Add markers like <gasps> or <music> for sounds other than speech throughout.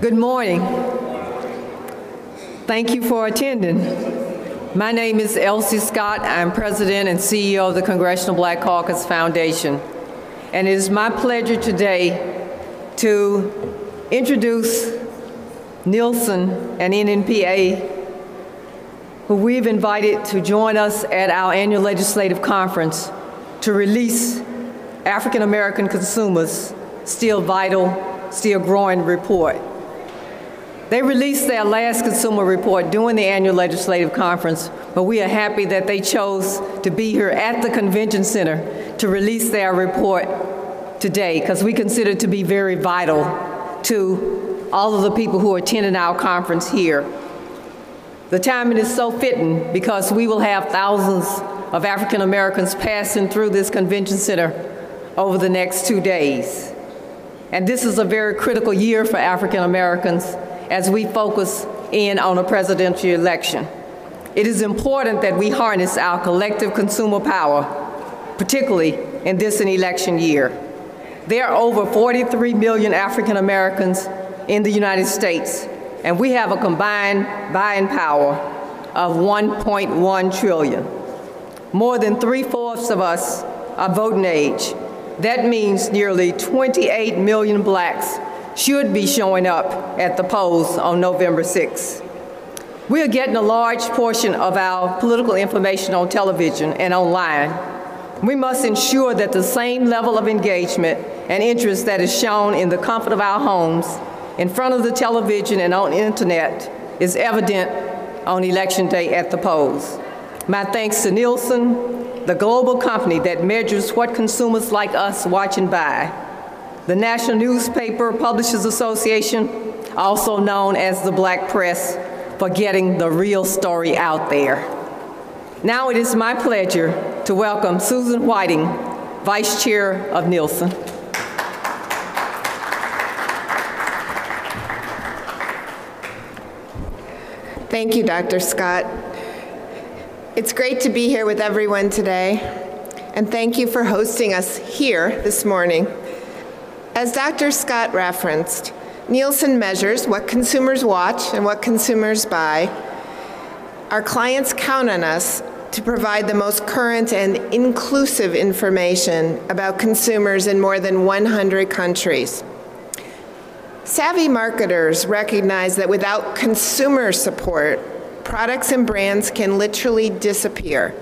Good morning. Thank you for attending. My name is Elsie Scott. I'm President and CEO of the Congressional Black Caucus Foundation. And it is my pleasure today to introduce Nielsen and NNPA, who we've invited to join us at our annual legislative conference to release African American consumers still vital, still growing report. They released their last consumer report during the annual legislative conference, but we are happy that they chose to be here at the convention center to release their report today because we consider it to be very vital to all of the people who are attending our conference here. The timing is so fitting because we will have thousands of African Americans passing through this convention center over the next two days. And this is a very critical year for African Americans as we focus in on a presidential election. It is important that we harness our collective consumer power, particularly in this an election year. There are over 43 million African Americans in the United States, and we have a combined buying power of 1.1 trillion. More than three-fourths of us are voting age. That means nearly 28 million blacks should be showing up at the polls on November 6th. We are getting a large portion of our political information on television and online. We must ensure that the same level of engagement and interest that is shown in the comfort of our homes, in front of the television and on the internet is evident on election day at the polls. My thanks to Nielsen, the global company that measures what consumers like us watching buy, the National Newspaper Publishers Association, also known as the Black Press, for getting the real story out there. Now it is my pleasure to welcome Susan Whiting, Vice Chair of Nielsen. Thank you, Dr. Scott. It's great to be here with everyone today, and thank you for hosting us here this morning. As Dr. Scott referenced, Nielsen measures what consumers watch and what consumers buy. Our clients count on us to provide the most current and inclusive information about consumers in more than 100 countries. Savvy marketers recognize that without consumer support, products and brands can literally disappear.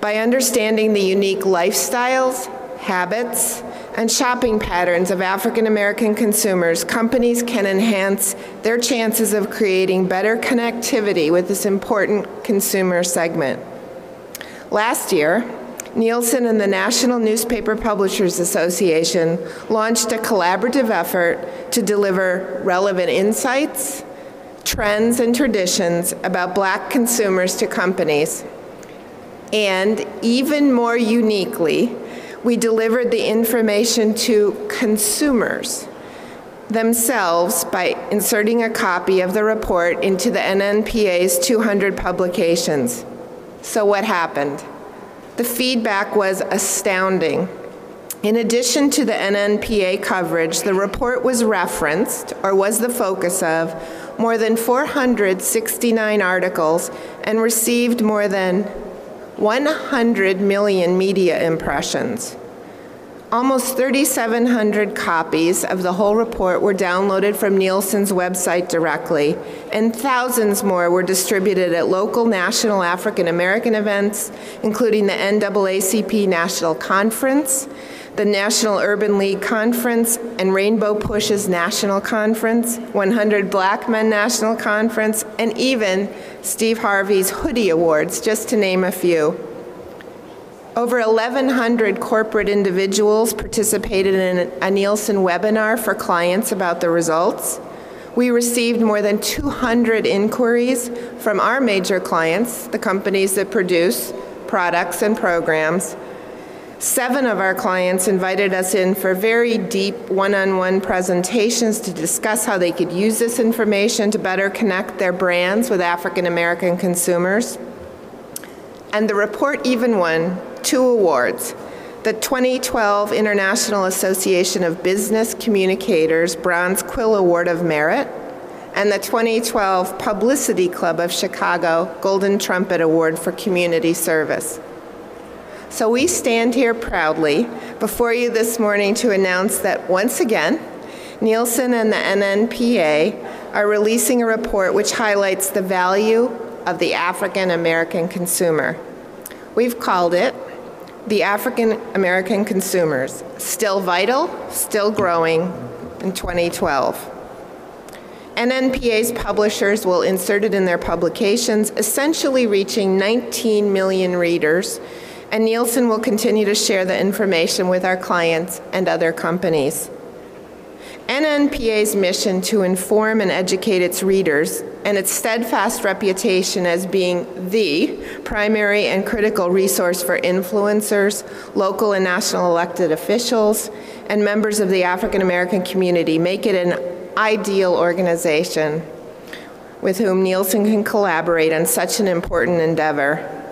By understanding the unique lifestyles, habits, and shopping patterns of African American consumers, companies can enhance their chances of creating better connectivity with this important consumer segment. Last year, Nielsen and the National Newspaper Publishers Association launched a collaborative effort to deliver relevant insights, trends, and traditions about black consumers to companies. And even more uniquely, we delivered the information to consumers themselves by inserting a copy of the report into the NNPA's 200 publications. So what happened? The feedback was astounding. In addition to the NNPA coverage, the report was referenced, or was the focus of, more than 469 articles and received more than 100 million media impressions. Almost 3,700 copies of the whole report were downloaded from Nielsen's website directly, and thousands more were distributed at local national African American events, including the NAACP National Conference, the National Urban League Conference, and Rainbow Push's National Conference, 100 Black Men National Conference, and even Steve Harvey's Hoodie Awards, just to name a few. Over 1,100 corporate individuals participated in a Nielsen webinar for clients about the results. We received more than 200 inquiries from our major clients, the companies that produce products and programs. Seven of our clients invited us in for very deep one-on-one presentations to discuss how they could use this information to better connect their brands with African American consumers. And the report even won two awards the 2012 International Association of Business Communicators Bronze Quill Award of Merit and the 2012 Publicity Club of Chicago Golden Trumpet Award for Community Service. So we stand here proudly before you this morning to announce that once again, Nielsen and the NNPA are releasing a report which highlights the value of the African American consumer. We've called it The African American Consumers Still Vital, Still Growing in 2012. NNPA's publishers will insert it in their publications, essentially reaching 19 million readers, and Nielsen will continue to share the information with our clients and other companies. NNPA's mission to inform and educate its readers and its steadfast reputation as being the primary and critical resource for influencers, local and national elected officials, and members of the African American community make it an ideal organization with whom Nielsen can collaborate on such an important endeavor.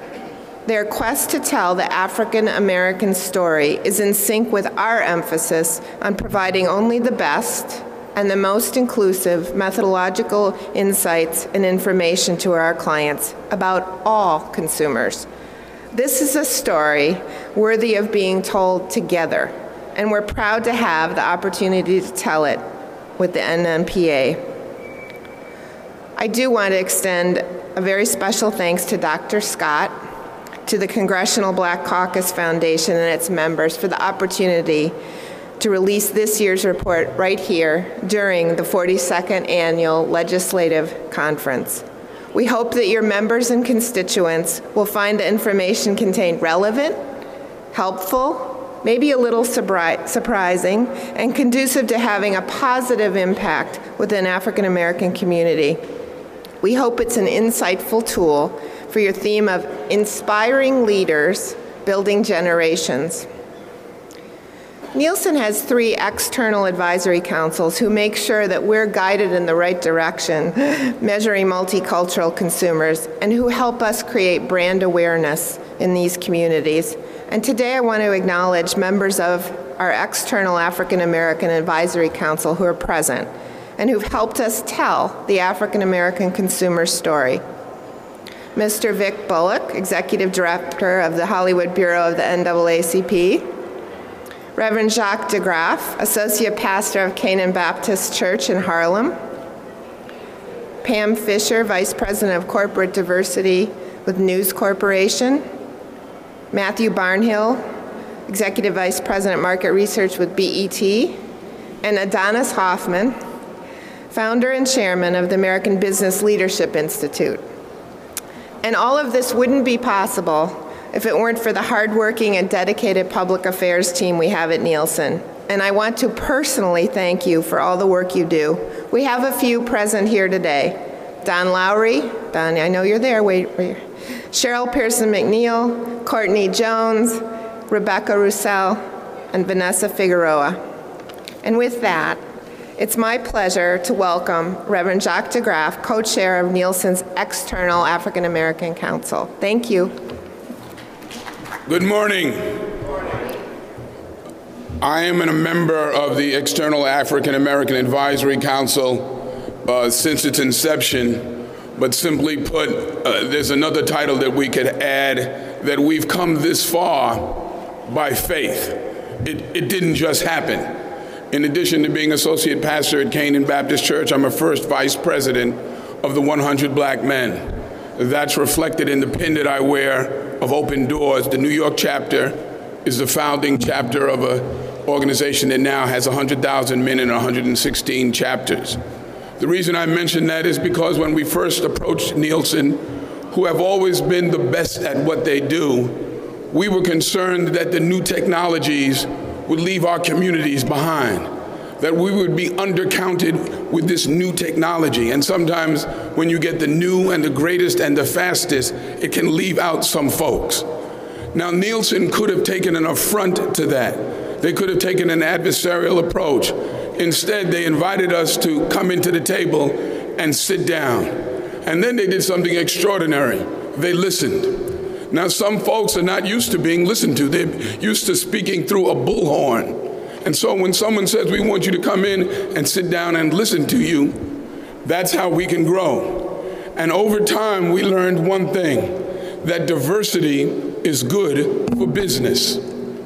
Their quest to tell the African American story is in sync with our emphasis on providing only the best and the most inclusive methodological insights and information to our clients about all consumers. This is a story worthy of being told together, and we're proud to have the opportunity to tell it with the NNPA. I do want to extend a very special thanks to Dr. Scott to the Congressional Black Caucus Foundation and its members for the opportunity to release this year's report right here during the 42nd Annual Legislative Conference. We hope that your members and constituents will find the information contained relevant, helpful, maybe a little surprising, and conducive to having a positive impact within African American community. We hope it's an insightful tool for your theme of inspiring leaders, building generations. Nielsen has three external advisory councils who make sure that we're guided in the right direction, <gasps> measuring multicultural consumers, and who help us create brand awareness in these communities. And today I want to acknowledge members of our external African American Advisory Council who are present and who've helped us tell the African American consumer story. Mr. Vic Bullock, Executive Director of the Hollywood Bureau of the NAACP, Reverend Jacques DeGraff, Associate Pastor of Canaan Baptist Church in Harlem, Pam Fisher, Vice President of Corporate Diversity with News Corporation, Matthew Barnhill, Executive Vice President Market Research with BET, and Adonis Hoffman, founder and chairman of the American Business Leadership Institute. And all of this wouldn't be possible if it weren't for the hardworking and dedicated public affairs team we have at Nielsen. And I want to personally thank you for all the work you do. We have a few present here today. Don Lowry, Don, I know you're there, wait, wait. Cheryl Pearson McNeil, Courtney Jones, Rebecca Roussel, and Vanessa Figueroa. And with that, it's my pleasure to welcome Reverend Jacques DeGraff, co-chair of Nielsen's External African American Council. Thank you. Good morning. I am a member of the External African American Advisory Council uh, since its inception, but simply put, uh, there's another title that we could add that we've come this far by faith. It, it didn't just happen. In addition to being associate pastor at Canaan Baptist Church, I'm a first vice president of the 100 Black Men. That's reflected in the pin that I wear of Open Doors. The New York chapter is the founding chapter of an organization that now has 100,000 men in 116 chapters. The reason I mention that is because when we first approached Nielsen, who have always been the best at what they do, we were concerned that the new technologies would leave our communities behind, that we would be undercounted with this new technology. And sometimes when you get the new and the greatest and the fastest, it can leave out some folks. Now, Nielsen could have taken an affront to that. They could have taken an adversarial approach. Instead, they invited us to come into the table and sit down. And then they did something extraordinary. They listened. Now, some folks are not used to being listened to, they're used to speaking through a bullhorn. And so when someone says, We want you to come in and sit down and listen to you, That's how we can grow. And over time, we learned one thing that diversity is good for business.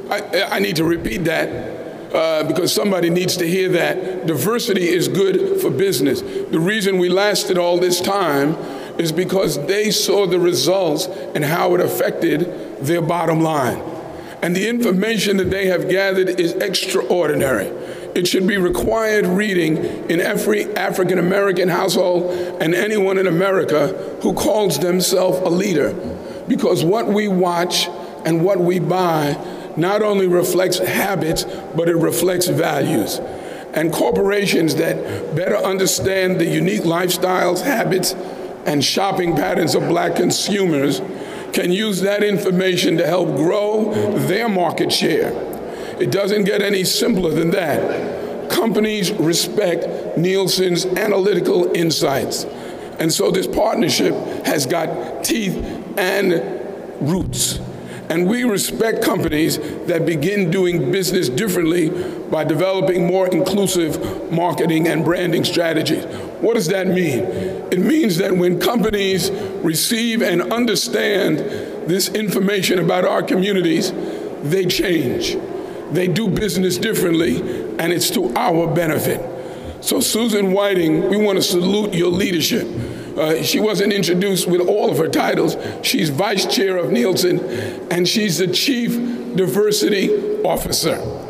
I, I need to repeat that uh, because somebody needs to hear that. Diversity is good for business. The reason we lasted all this time is because they saw the results and how it affected their bottom line. And the information that they have gathered is extraordinary. It should be required reading in every African American household and anyone in America who calls themselves a leader. Because what we watch and what we buy not only reflects habits, but it reflects values. And corporations that better understand the unique lifestyles, habits, and shopping patterns of black consumers can use that information to help grow their market share. It doesn't get any simpler than that. Companies respect Nielsen's analytical insights. And so this partnership has got teeth and roots. And we respect companies that begin doing business differently by developing more inclusive marketing and branding strategies. What does that mean? It means that when companies receive and understand this information about our communities, they change. They do business differently, and it's to our benefit. So, Susan Whiting, we want to salute your leadership. Uh, she wasn't introduced with all of her titles. She's vice chair of Nielsen, and she's the chief diversity officer.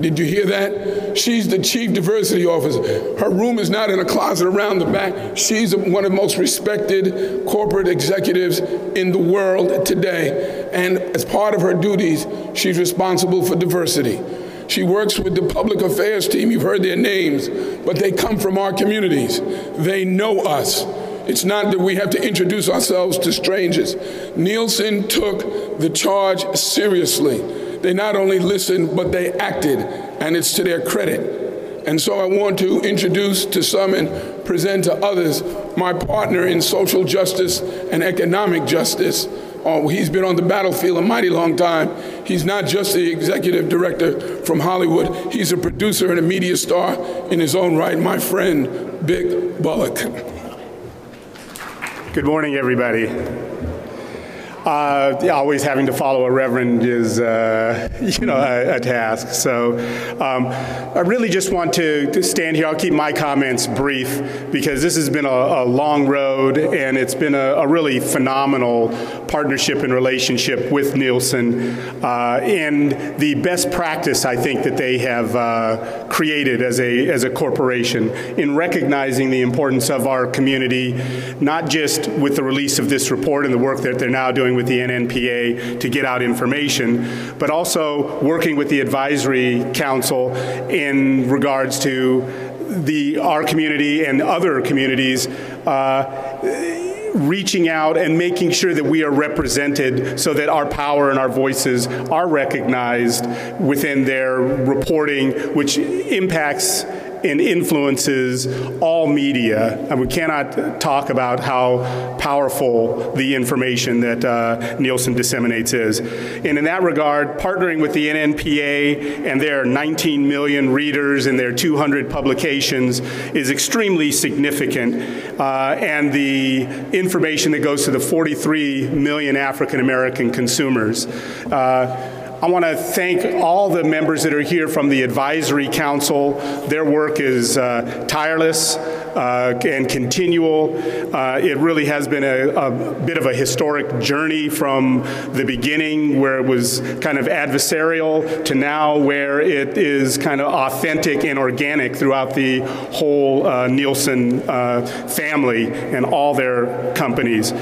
Did you hear that? She's the chief diversity officer. Her room is not in a closet around the back. She's one of the most respected corporate executives in the world today. And as part of her duties, she's responsible for diversity. She works with the public affairs team. You've heard their names, but they come from our communities. They know us. It's not that we have to introduce ourselves to strangers. Nielsen took the charge seriously. They not only listened, but they acted, and it's to their credit. And so I want to introduce to some and present to others my partner in social justice and economic justice, Oh, he's been on the battlefield a mighty long time. He's not just the executive director from Hollywood, he's a producer and a media star in his own right, my friend, Vic Bullock. Good morning, everybody. Uh, always having to follow a reverend is, uh, <laughs> you know, a, a, task. So um, I really just want to, to, stand here. I'll keep my comments brief because this has been a, a long road and it's been a, a, really phenomenal partnership and relationship with Nielsen uh, and the best practice I think that they have uh, created as a, as a corporation in recognizing the importance of our community, not just with the release of this report and the work that they're now doing with the NNPA to get out information, but also working with the advisory council in regards to the our community and other communities uh, reaching out and making sure that we are represented so that our power and our voices are recognized within their reporting, which impacts and influences all media. And we cannot talk about how powerful the information that uh, Nielsen disseminates is. And in that regard, partnering with the NNPA and their 19 million readers and their 200 publications is extremely significant. Uh, and the information that goes to the 43 million African American consumers. Uh, I want to thank all the members that are here from the Advisory Council. Their work is uh, tireless uh, and continual. Uh, it really has been a, a, bit of a historic journey from the beginning where it was kind of adversarial to now where it is kind of authentic and organic throughout the whole uh, Nielsen uh, family and all their companies.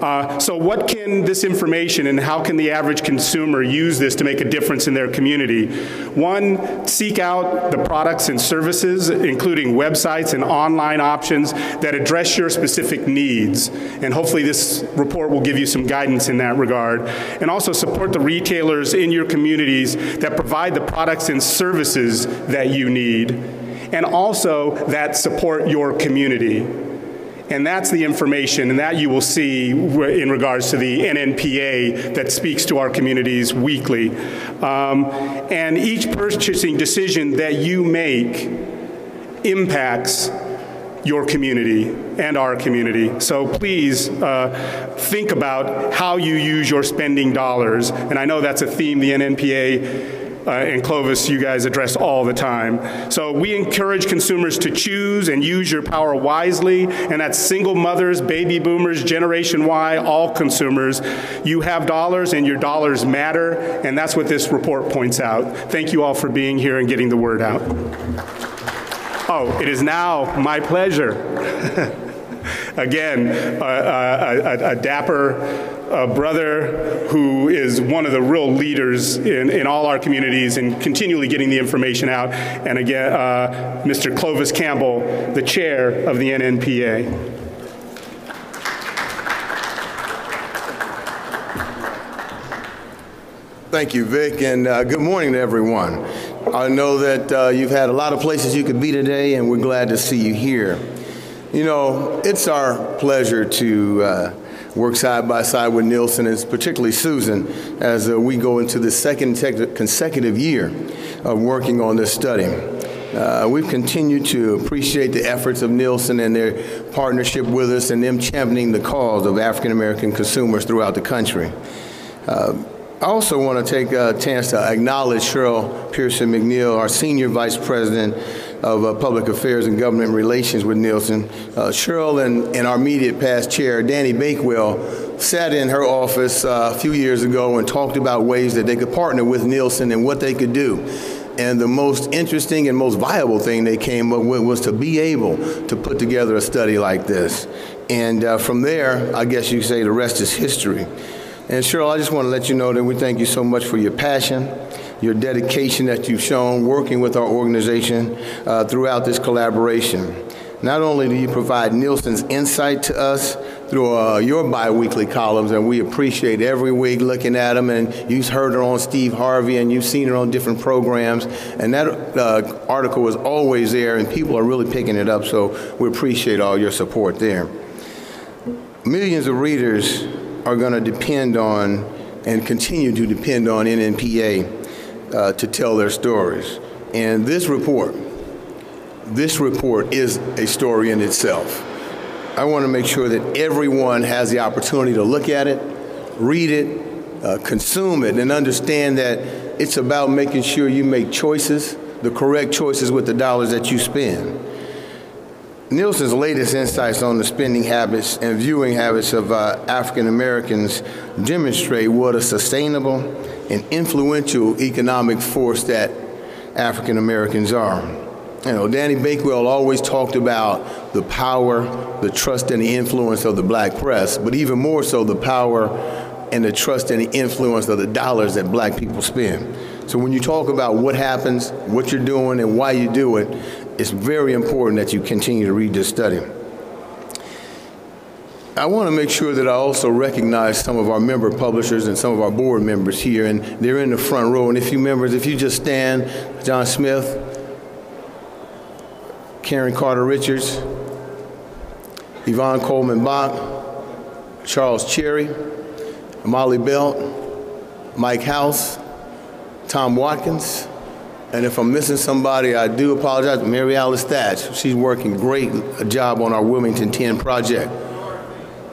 Uh, so what can this information and how can the average consumer use this to make a difference in their community? One, seek out the products and services, including websites and online options that address your specific needs. And hopefully this report will give you some guidance in that regard. And also support the retailers in your communities that provide the products and services that you need and also that support your community. And that's the information, and that you will see in regards to the NNPA that speaks to our communities weekly. Um, and each purchasing decision that you make impacts your community and our community. So please uh, think about how you use your spending dollars. And I know that's a theme the NNPA uh, and Clovis you guys address all the time. So we encourage consumers to choose and use your power wisely, and that's single mothers, baby boomers, Generation Y, all consumers. You have dollars and your dollars matter, and that's what this report points out. Thank you all for being here and getting the word out. Oh, it is now my pleasure. <laughs> Again, a, a, a, dapper brother who is one of the real leaders in, in all our communities and continually getting the information out. And again, uh, Mr. Clovis Campbell, the chair of the NNPA. Thank you, Vic, and uh, good morning to everyone. I know that uh, you've had a lot of places you could be today, and we're glad to see you here. You know, it's our pleasure to uh, work side by side with Nielsen, and particularly Susan, as uh, we go into the second consecutive year of working on this study. Uh, we've continued to appreciate the efforts of Nielsen and their partnership with us and them championing the cause of African American consumers throughout the country. Uh, I also want to take a chance to acknowledge Cheryl Pearson McNeil, our Senior Vice President of uh, Public Affairs and Government Relations with Nielsen. Uh, Cheryl and, and, our immediate past chair, Danny Bakewell, sat in her office uh, a few years ago and talked about ways that they could partner with Nielsen and what they could do. And the most interesting and most viable thing they came up with was to be able to put together a study like this. And uh, from there, I guess you say the rest is history. And Cheryl, I just want to let you know that we thank you so much for your passion, your dedication that you've shown working with our organization uh, throughout this collaboration. Not only do you provide Nielsen's insight to us through uh, your biweekly columns, and we appreciate every week looking at them, and you've heard her on Steve Harvey, and you've seen her on different programs, and that uh, article was always there, and people are really picking it up, so we appreciate all your support there. Millions of readers are going to depend on and continue to depend on NNPA uh, to tell their stories. And this report, this report is a story in itself. I want to make sure that everyone has the opportunity to look at it, read it, uh, consume it, and understand that it's about making sure you make choices, the correct choices with the dollars that you spend. Nielsen's latest insights on the spending habits and viewing habits of uh, African Americans demonstrate what a sustainable and influential economic force that African Americans are. You know, Danny Bakewell always talked about the power, the trust, and the influence of the black press, but even more so the power and the trust and the influence of the dollars that black people spend. So when you talk about what happens, what you're doing, and why you do it, it's very important that you continue to read this study. I want to make sure that I also recognize some of our member publishers and some of our board members here, and they're in the front row. And if you members, if you just stand, John Smith, Karen Carter Richards, Yvonne Coleman Bach, Charles Cherry, Molly Belt, Mike House, Tom Watkins, and if I'm missing somebody, I do apologize. Mary Alice Thatch, she's working great a job on our Wilmington 10 project.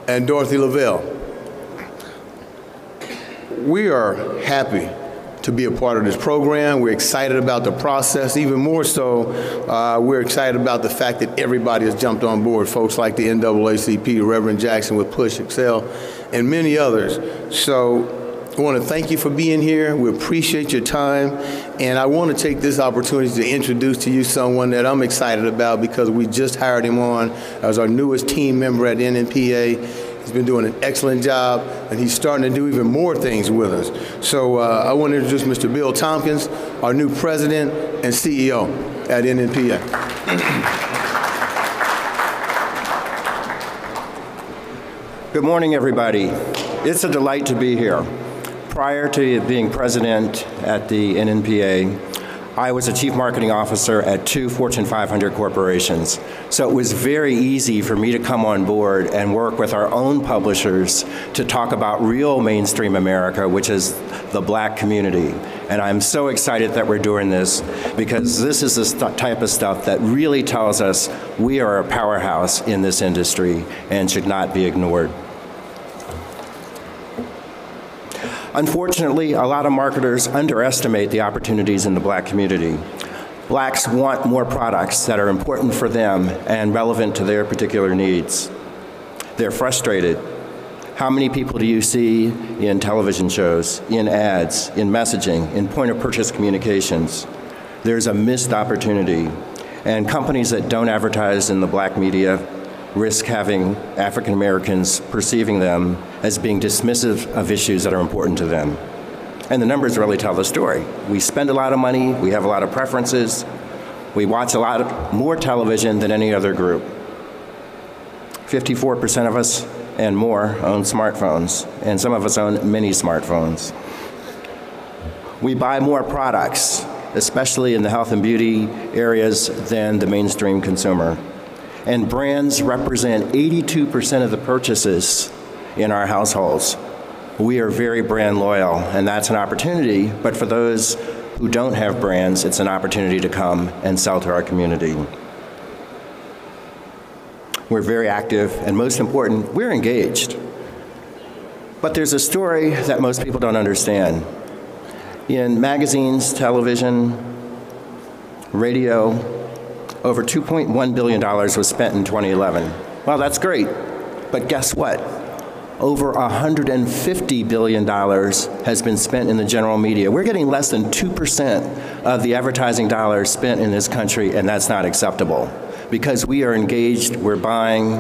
And Dorothy Leavell. We are happy to be a part of this program. We're excited about the process. Even more so, uh, we're excited about the fact that everybody has jumped on board. Folks like the NAACP, Reverend Jackson with Push Excel, and many others. So I want to thank you for being here. We appreciate your time. And I want to take this opportunity to introduce to you someone that I'm excited about because we just hired him on as our newest team member at NNPA. He's been doing an excellent job, and he's starting to do even more things with us. So uh, I want to introduce Mr. Bill Tompkins, our new president and CEO at NNPA. Good morning, everybody. It's a delight to be here prior to being president at the NNPA, I was a chief marketing officer at two Fortune 500 corporations. So it was very easy for me to come on board and work with our own publishers to talk about real mainstream America, which is the black community. And I'm so excited that we're doing this because this is the type of stuff that really tells us we are a powerhouse in this industry and should not be ignored. Unfortunately, a lot of marketers underestimate the opportunities in the black community. Blacks want more products that are important for them and relevant to their particular needs. They're frustrated. How many people do you see in television shows, in ads, in messaging, in point of purchase communications? There's a missed opportunity. And companies that don't advertise in the black media risk having African Americans perceiving them as being dismissive of issues that are important to them. And the numbers really tell the story. We spend a lot of money, we have a lot of preferences, we watch a lot of, more television than any other group. 54% of us and more own smartphones, and some of us own many smartphones. We buy more products, especially in the health and beauty areas, than the mainstream consumer and brands represent 82% of the purchases in our households. We are very brand loyal, and that's an opportunity, but for those who don't have brands, it's an opportunity to come and sell to our community. We're very active, and most important, we're engaged. But there's a story that most people don't understand. In magazines, television, radio, over $2.1 billion was spent in 2011. Well, that's great. But guess what? Over $150 billion has been spent in the general media. We're getting less than 2% of the advertising dollars spent in this country, and that's not acceptable. Because we are engaged, we're buying,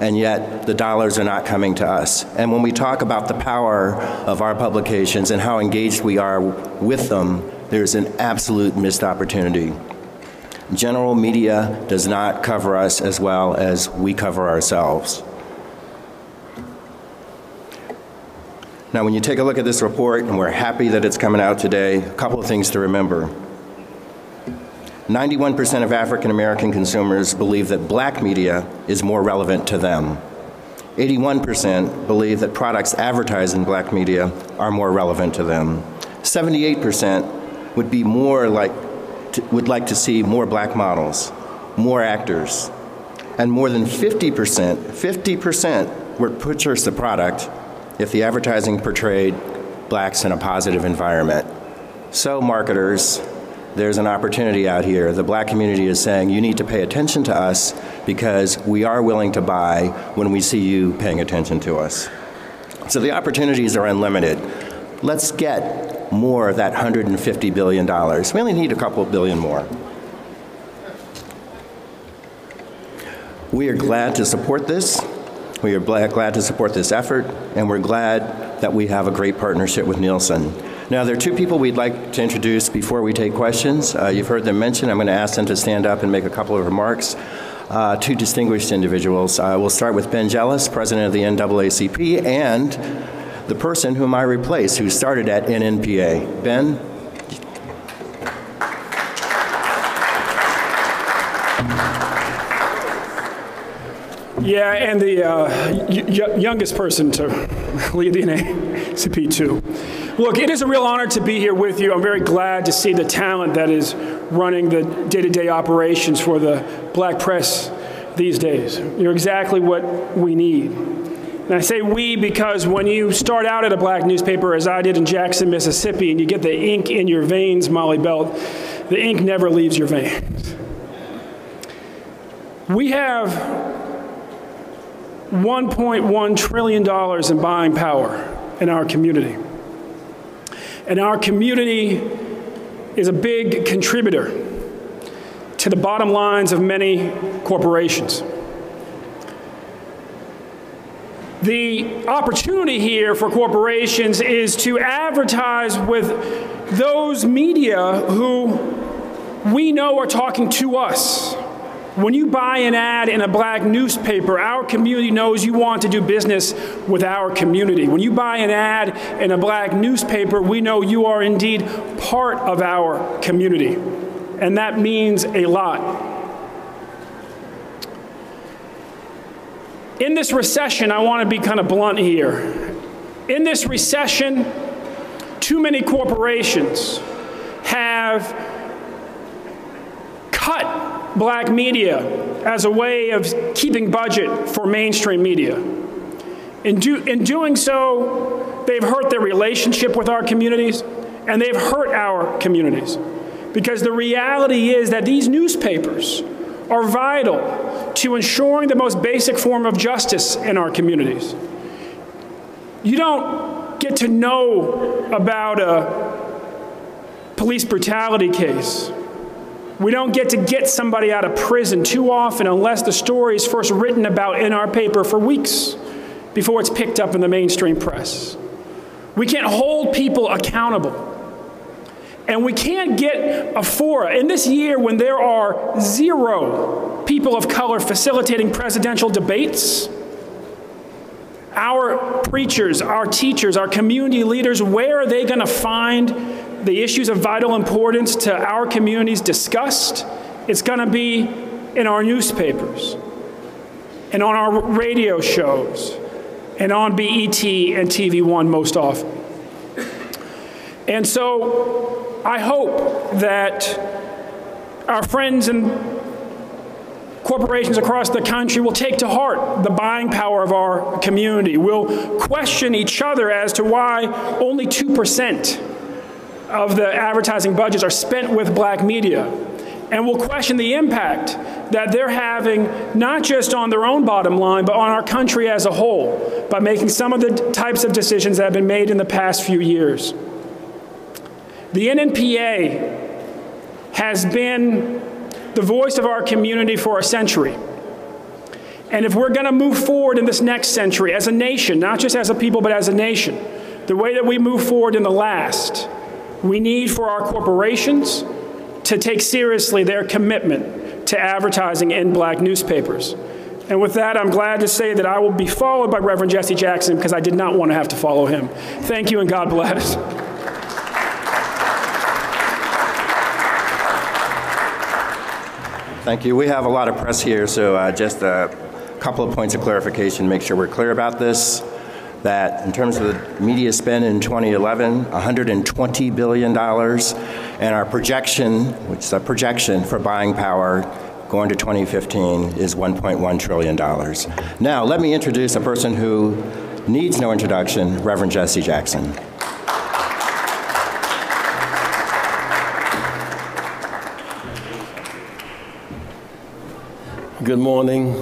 and yet the dollars are not coming to us. And when we talk about the power of our publications and how engaged we are with them, there's an absolute missed opportunity general media does not cover us as well as we cover ourselves. Now, when you take a look at this report, and we're happy that it's coming out today, a couple of things to remember. 91% of African American consumers believe that black media is more relevant to them. 81% believe that products advertised in black media are more relevant to them. 78% would be more like to, would like to see more black models, more actors, and more than 50%, 50% would purchase the product if the advertising portrayed blacks in a positive environment. So, marketers, there's an opportunity out here. The black community is saying you need to pay attention to us because we are willing to buy when we see you paying attention to us. So the opportunities are unlimited. Let's get more of that $150 billion. We only need a couple billion more. We are glad to support this. We are glad to support this effort, and we're glad that we have a great partnership with Nielsen. Now, there are two people we'd like to introduce before we take questions. Uh, you've heard them mentioned. I'm going to ask them to stand up and make a couple of remarks. Uh, two distinguished individuals. Uh, we'll start with Ben Jealous, president of the NAACP, and the person whom I replace, who started at NNPA. Ben? Yeah, and the uh, youngest person to <laughs> lead the NAACP too. Look, it is a real honor to be here with you. I'm very glad to see the talent that is running the day-to-day -day operations for the black press these days. You're exactly what we need. And I say we because when you start out at a black newspaper, as I did in Jackson, Mississippi, and you get the ink in your veins, Molly Belt, the ink never leaves your veins. We have $1.1 trillion in buying power in our community. And our community is a big contributor to the bottom lines of many corporations. The opportunity here for corporations is to advertise with those media who we know are talking to us. When you buy an ad in a black newspaper, our community knows you want to do business with our community. When you buy an ad in a black newspaper, we know you are indeed part of our community. And that means a lot. In this recession, I want to be kind of blunt here. In this recession, too many corporations have cut black media as a way of keeping budget for mainstream media. In, do, in doing so, they've hurt their relationship with our communities and they've hurt our communities. Because the reality is that these newspapers are vital to ensuring the most basic form of justice in our communities. You don't get to know about a police brutality case we don't get to get somebody out of prison too often unless the story is first written about in our paper for weeks before it's picked up in the mainstream press. We can't hold people accountable. And we can't get a fora. In this year, when there are zero people of color facilitating presidential debates, our preachers, our teachers, our community leaders, where are they going to find the issues of vital importance to our communities discussed, it's going to be in our newspapers and on our radio shows and on BET and TV One most often. And so I hope that our friends and corporations across the country will take to heart the buying power of our community. We'll question each other as to why only 2% of the advertising budgets are spent with black media. And will question the impact that they're having not just on their own bottom line, but on our country as a whole by making some of the types of decisions that have been made in the past few years. The NNPA has been the voice of our community for a century. And if we're going to move forward in this next century as a nation, not just as a people, but as a nation, the way that we move forward in the last, we need for our corporations to take seriously their commitment to advertising in black newspapers. And with that, I'm glad to say that I will be followed by Reverend Jesse Jackson because I did not want to have to follow him. Thank you and God bless. Thank you. We have a lot of press here, so uh, just a couple of points of clarification, to make sure we're clear about this that in terms of the media spend in 2011, $120 billion, and our projection, which is a projection for buying power going to 2015 is $1.1 trillion. Now, let me introduce a person who needs no introduction, Reverend Jesse Jackson. Good morning.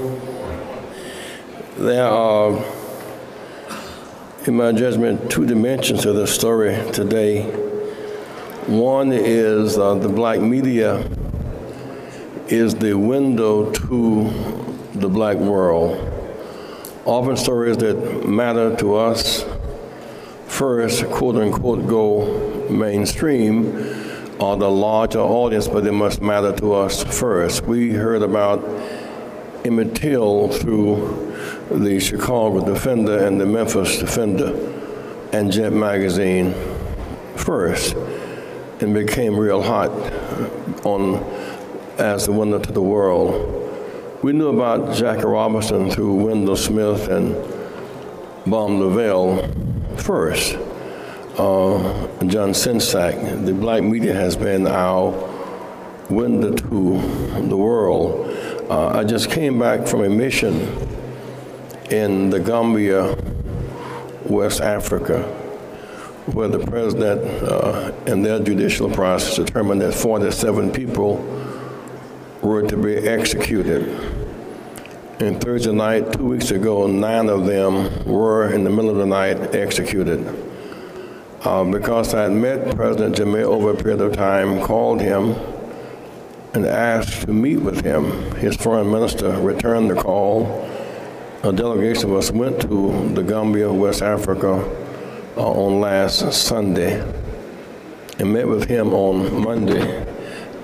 There are in my judgment, two dimensions to the story today. One is uh, the black media is the window to the black world. Often stories that matter to us first, quote unquote, go mainstream are the larger audience, but they must matter to us first. We heard about Emmett Till through the Chicago Defender and the Memphis Defender and Jet Magazine first and became real hot on as the window to the world. We knew about Jackie Robinson through Wendell Smith and Baum Lavelle first. Uh, John Sengstacke, the black media has been our window to the world. Uh, I just came back from a mission in the Gambia, West Africa, where the president uh, and their judicial process determined that 47 people were to be executed. And Thursday night, two weeks ago, nine of them were in the middle of the night executed. Uh, because I had met President Jammeh over a period of time, called him and asked to meet with him. His foreign minister returned the call a delegation of us went to the Gambia, West Africa, uh, on last Sunday and met with him on Monday.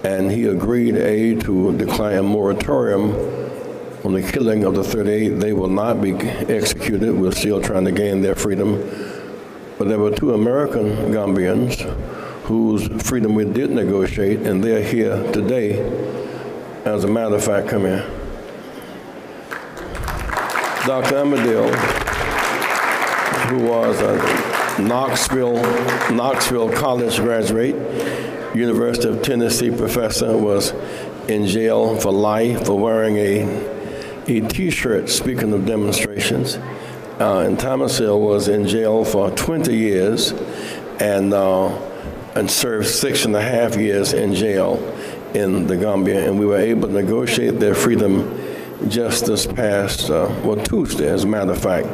and he agreed, A, to declare a moratorium on the killing of the 38. They will not be executed. We're still trying to gain their freedom. But there were two American Gambians whose freedom we did negotiate, and they're here today. As a matter of fact, come here. Dr. Amadil, who was a Knoxville, Knoxville College graduate, University of Tennessee professor, was in jail for life for wearing a, a T-shirt, speaking of demonstrations. Uh, and Thomas Hill was in jail for 20 years and, uh, and served six and a half years in jail in the Gambia. And we were able to negotiate their freedom just this past, uh, well, Tuesday, as a matter of fact.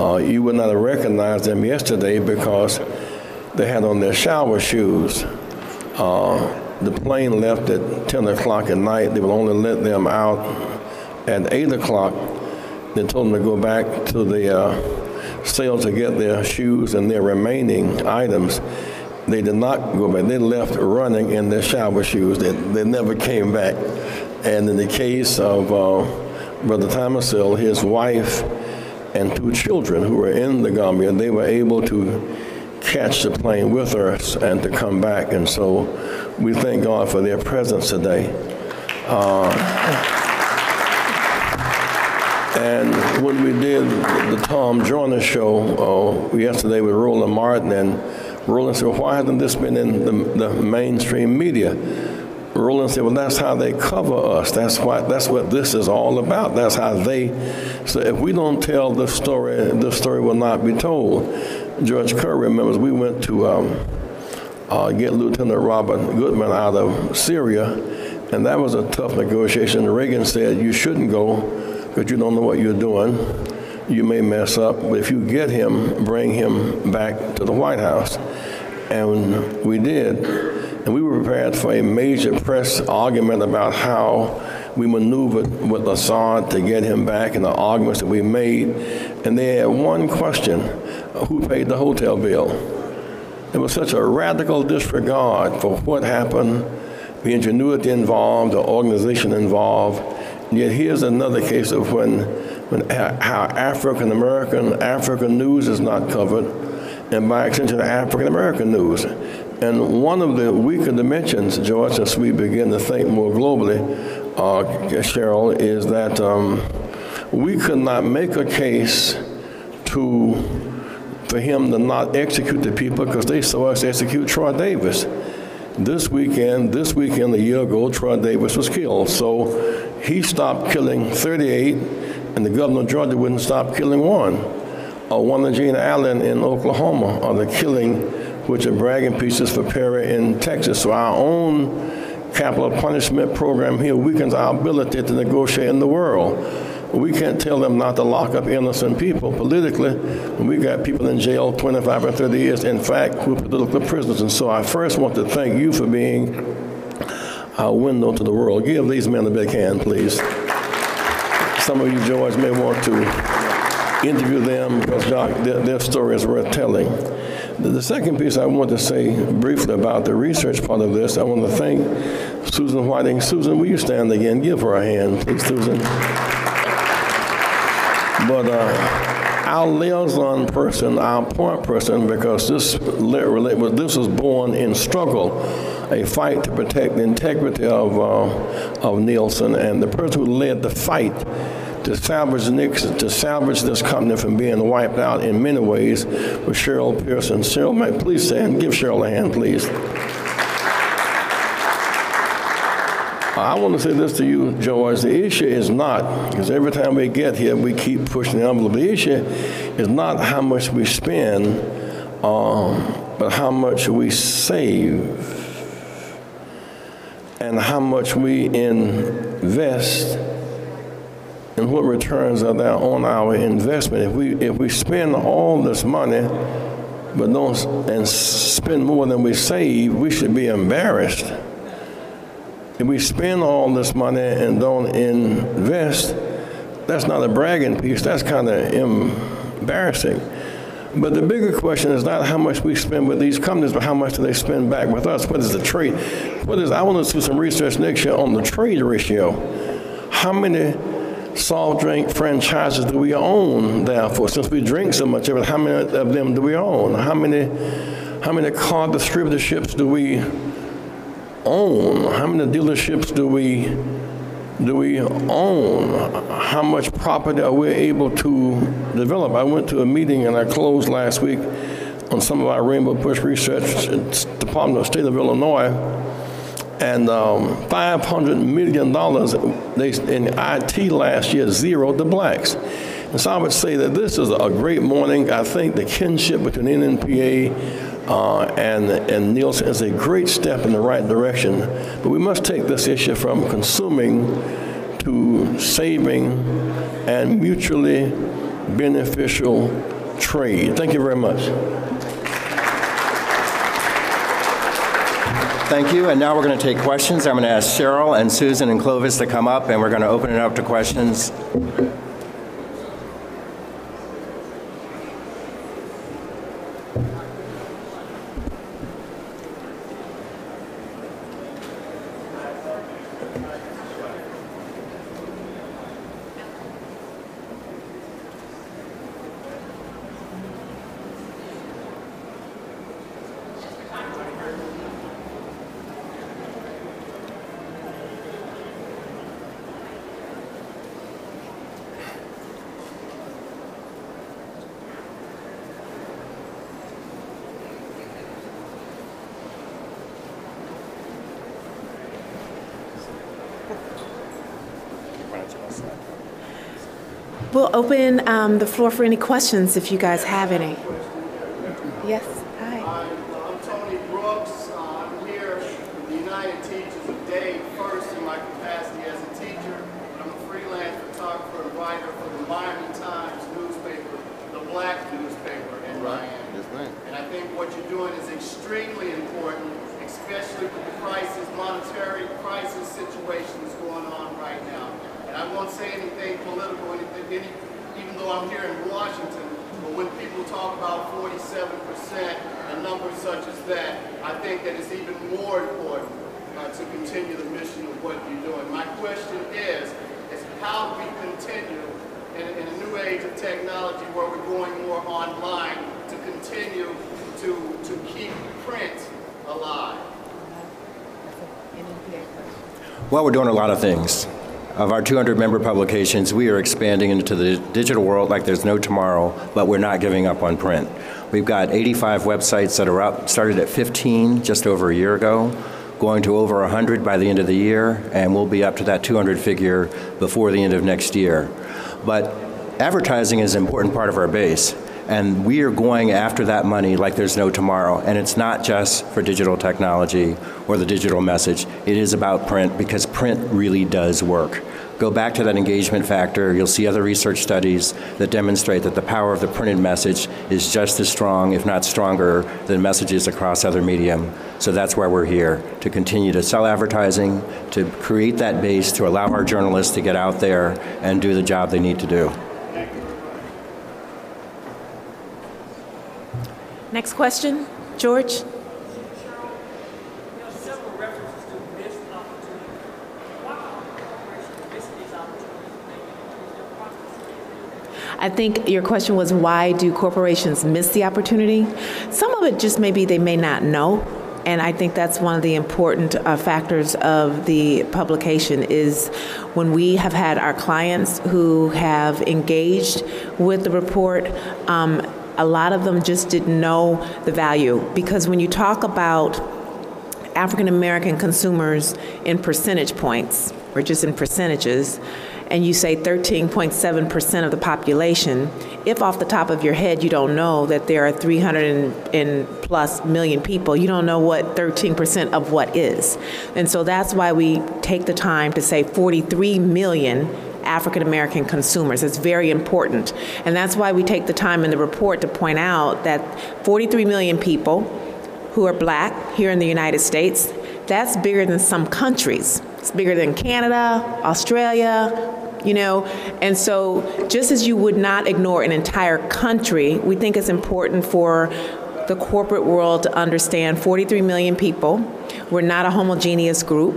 Uh, you would not have recognized them yesterday because they had on their shower shoes. Uh, the plane left at 10 o'clock at night. They would only let them out at 8 o'clock. They told them to go back to the uh, cell to get their shoes and their remaining items. They did not go back. They left running in their shower shoes. They, they never came back. And in the case of uh, Brother Thomas Hill, his wife and two children who were in the Gambia, they were able to catch the plane with us and to come back. And so we thank God for their presence today. Uh, and when we did the Tom Joyner show uh, yesterday with Roland Martin, and Roland said, well, why hasn't this been in the, the mainstream media? Roland said, well, that's how they cover us. That's what, that's what this is all about. That's how they, so if we don't tell the story, the story will not be told. George Curry remembers we went to um, uh, get Lieutenant Robert Goodman out of Syria, and that was a tough negotiation. Reagan said, you shouldn't go because you don't know what you're doing. You may mess up, but if you get him, bring him back to the White House. And we did. And we were prepared for a major press argument about how we maneuvered with Assad to get him back and the arguments that we made. And they had one question who paid the hotel bill? It was such a radical disregard for what happened, the ingenuity involved, the organization involved. And yet here's another case of when, when how African American African news is not covered, and by extension the African American news. And one of the weaker dimensions, George, as we begin to think more globally, uh, Cheryl, is that um, we could not make a case to for him to not execute the people because they saw us execute Troy Davis. This weekend, this weekend, a year ago, Troy Davis was killed. So he stopped killing 38, and the governor of Georgia wouldn't stop killing one. Or one of Gene Allen in Oklahoma, or the killing which are bragging pieces for Perry in Texas. So our own capital punishment program here weakens our ability to negotiate in the world. We can't tell them not to lock up innocent people politically. We've got people in jail 25 or 30 years, in fact, who are political prisoners. And so I first want to thank you for being our window to the world. Give these men a big hand, please. Some of you, George, may want to interview them because their, their story is worth telling. The second piece I want to say briefly about the research part of this, I want to thank Susan Whiting. Susan, will you stand again? Give her a hand, please, Susan. But uh, our liaison person, our point person, because this literally was this was born in struggle, a fight to protect the integrity of uh, of Nielsen, and the person who led the fight to salvage Nielsen, to salvage this company from being wiped out in many ways with Cheryl Pearson. Cheryl, may please stand. Give Cheryl a hand, please. I want to say this to you, George. The issue is not, because every time we get here, we keep pushing the envelope. The issue is not how much we spend, um, but how much we save and how much we invest and what returns are there on our investment. If we if we spend all this money but don't and spend more than we save, we should be embarrassed. If we spend all this money and don't invest, that's not a bragging piece. That's kind of embarrassing. But the bigger question is not how much we spend with these companies, but how much do they spend back with us? What is the trade? What is? I want to do some research next year on the trade ratio. How many soft drink franchises do we own? Therefore, since we drink so much of it, how many of them do we own? How many? How many car distributorships do we own? How many dealerships do we do we own? How much property are we able to develop? I went to a meeting and I closed last week on some of our Rainbow Push research Department of State of Illinois, and um, $500 million in IT last year zeroed the blacks. And so I would say that this is a great morning. I think the kinship between NNPA uh, and, and Nielsen is a great step in the right direction. But we must take this issue from consuming to saving and mutually beneficial trade. Thank you very much. Thank you. And now we're going to take questions. I'm going to ask Cheryl and Susan and Cloves to come up, and we're going to open it up to questions. Open um, the floor for any questions if you guys have any. Yes, hi. I'm Tony Brooks. Uh, I'm here with the United Teachers of Dade first in my capacity as a teacher. I'm a freelance photographer and writer for the Miami Times newspaper, the black newspaper in Miami. And I think what you're doing is extremely important, especially with the crisis, monetary crisis situation that's going on right now. And I won't say anything political, anything, any, even though I'm here in Washington, but when people talk about 47% and numbers such as that, I think that it's even more important uh, to continue the mission of what you're doing. My question is, is how do we continue in, in a new age of technology where we're going more online to continue to, to keep print alive? Well, we're doing a lot of things. Of our 200 member publications, we are expanding into the digital world like there's no tomorrow, but we're not giving up on print. We've got 85 websites that are up, started at 15 just over a year ago, going to over 100 by the end of the year, and we'll be up to that 200 figure before the end of next year. But advertising is an important part of our base. And we are going after that money like there's no tomorrow. And it's not just for digital technology or the digital message. It is about print because print really does work. Go back to that engagement factor. You'll see other research studies that demonstrate that the power of the printed message is just as strong, if not stronger, than messages across other medium. So that's why we're here, to continue to sell advertising, to create that base, to allow our journalists to get out there and do the job they need to do. Next question, George? I think your question was why do corporations miss the opportunity? Some of it just maybe they may not know. And I think that's one of the important uh, factors of the publication is when we have had our clients who have engaged with the report, um, a lot of them just didn't know the value because when you talk about African American consumers in percentage points or just in percentages, and you say 13.7% of the population, if off the top of your head you don't know that there are 300 and, plus million people, you don't know what 13% of what is. And so that's why we take the time to say 43 million African American consumers. It's very important. And that's why we take the time in the report to point out that 43 million people who are black here in the United States, that's bigger than some countries. It's bigger than Canada, Australia, you know and so just as you would not ignore an entire country we think it's important for the corporate world to understand 43 million people we're not a homogeneous group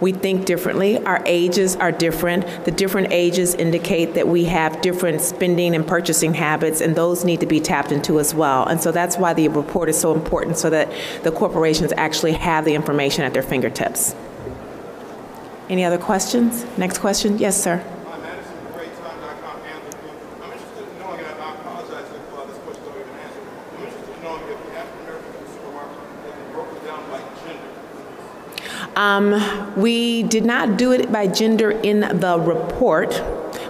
we think differently. Our ages are different. The different ages indicate that we have different spending and purchasing habits, and those need to be tapped into as well. And so that's why the report is so important so that the corporations actually have the information at their fingertips. Any other questions? Next question? Yes, sir. Um, we did not do it by gender in the report.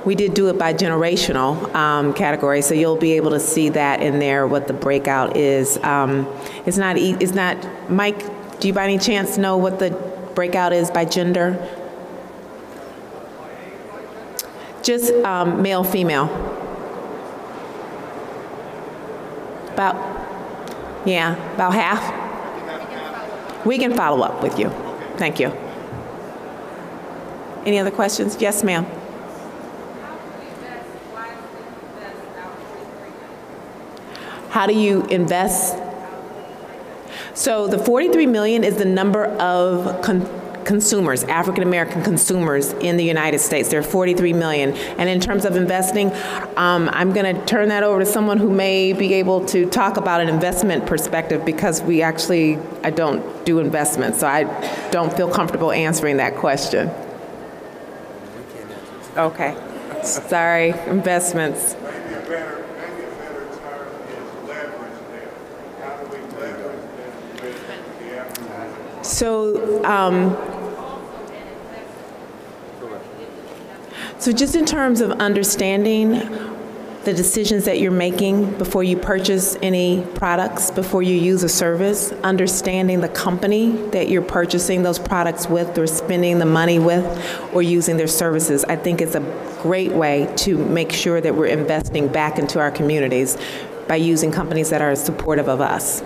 We did do it by generational um, category, so you'll be able to see that in there what the breakout is. Um, it's not. It's not. Mike, do you by any chance know what the breakout is by gender? Just um, male, female. About, yeah, about half. We can follow up with you. Thank you. Any other questions? Yes, ma'am. How do you invest? So the 43 million is the number of consumers, African American consumers in the United States. There are 43 million. And in terms of investing, um, I'm going to turn that over to someone who may be able to talk about an investment perspective because we actually, I don't do investments, so I don't feel comfortable answering that question. Okay. Sorry, investments. So, um, So just in terms of understanding the decisions that you're making before you purchase any products, before you use a service, understanding the company that you're purchasing those products with or spending the money with or using their services, I think is a great way to make sure that we're investing back into our communities by using companies that are supportive of us.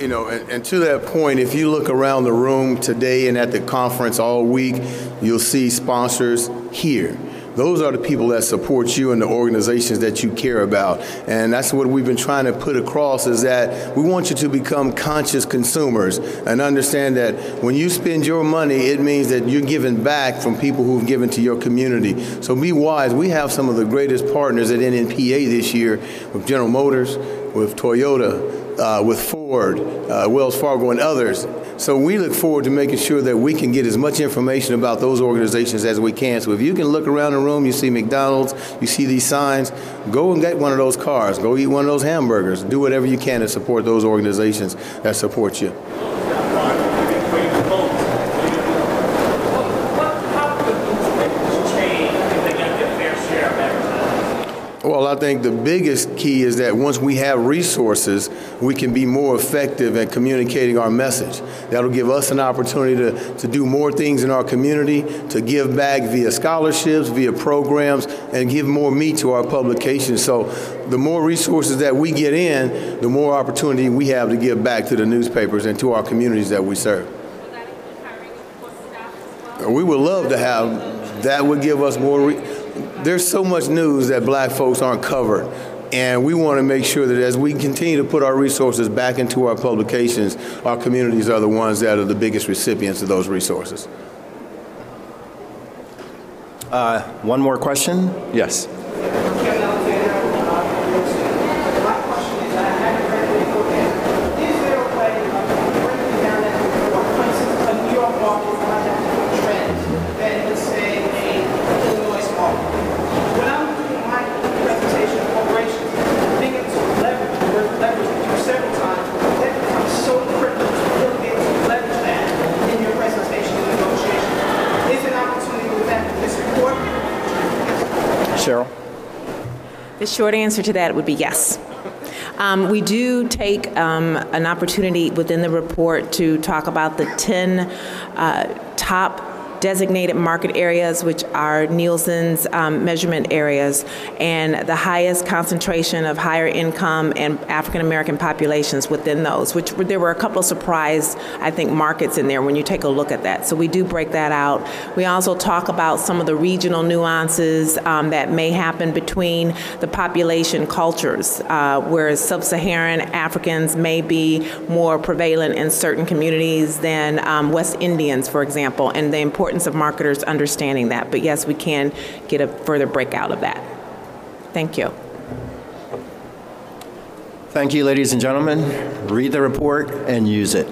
You know, and, and, to that point, if you look around the room today and at the conference all week, you'll see sponsors here. Those are the people that support you and the organizations that you care about. And that's what we've been trying to put across is that we want you to become conscious consumers and understand that when you spend your money, it means that you're giving back from people who've given to your community. So be wise. We have some of the greatest partners at NNPA this year with General Motors, with Toyota, uh, with Ford, uh, Wells Fargo, and others. So we look forward to making sure that we can get as much information about those organizations as we can. So if you can look around the room, you see McDonald's, you see these signs, go and get one of those cars, go eat one of those hamburgers, do whatever you can to support those organizations that support you. Well, I think the biggest key is that once we have resources, we can be more effective at communicating our message. That'll give us an opportunity to, to do more things in our community, to give back via scholarships, via programs, and give more meat to our publications. So the more resources that we get in, the more opportunity we have to give back to the newspapers and to our communities that we serve. We would love to have, that would give us more there's so much news that black folks aren't covered. And we want to make sure that as we continue to put our resources back into our publications, our communities are the ones that are the biggest recipients of those resources. Uh, one more question? Yes. Short answer to that would be yes. Um, we do take um, an opportunity within the report to talk about the 10 uh, top designated market areas, which are Nielsen's um, measurement areas, and the highest concentration of higher income and African American populations within those, which there were a couple of surprise, I think, markets in there when you take a look at that. So we do break that out. We also talk about some of the regional nuances um, that may happen between the population cultures, uh, whereas sub-Saharan Africans may be more prevalent in certain communities than um, West Indians, for example, and the importance of marketers understanding that. But yes, we can get a further breakout of that. Thank you. Thank you, ladies and gentlemen. Read the report and use it.